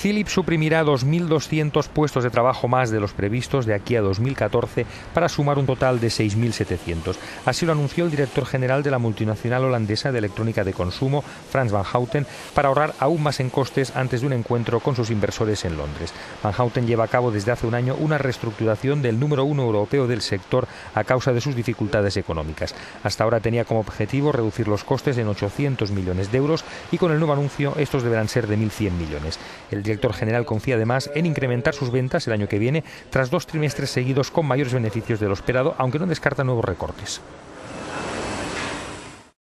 Philips suprimirá 2.200 puestos de trabajo más de los previstos de aquí a 2014 para sumar un total de 6.700. Así lo anunció el director general de la multinacional holandesa de electrónica de consumo, Frans van Houten, para ahorrar aún más en costes antes de un encuentro con sus inversores en Londres. Van Houten lleva a cabo desde hace un año una reestructuración del número uno europeo del sector a causa de sus dificultades económicas. Hasta ahora tenía como objetivo reducir los costes en 800 millones de euros y con el nuevo anuncio estos deberán ser de 1.100 millones. Director general confía además en incrementar sus ventas el año que viene tras dos trimestres seguidos con mayores beneficios de lo esperado, aunque no descarta nuevos recortes.